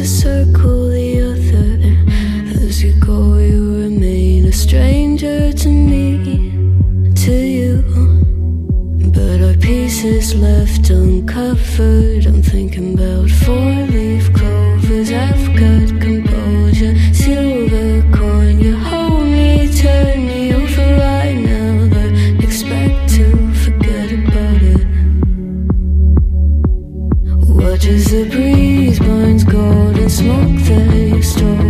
to circle the other. As you go, you remain a stranger to me, to you. But our pieces left uncovered. I'm thinking about four leaf clovers I've got. Golden smoke that you stole.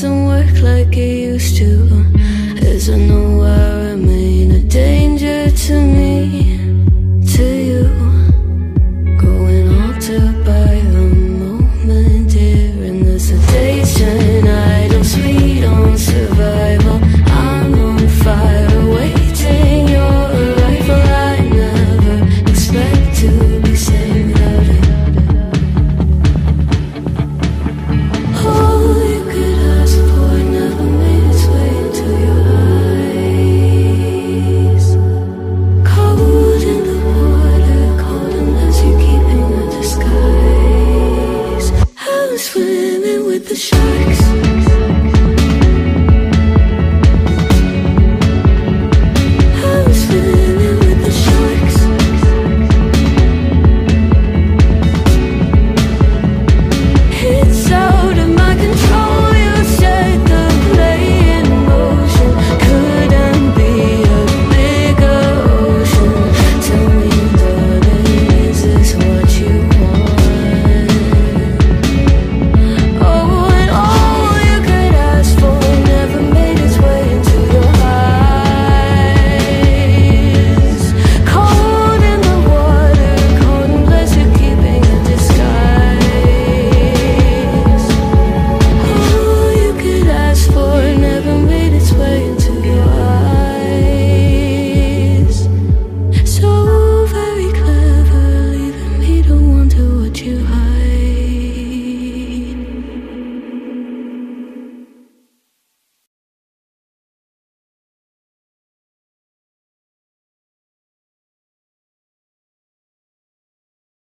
doesn't work like it used to. Is it nowhere? sharks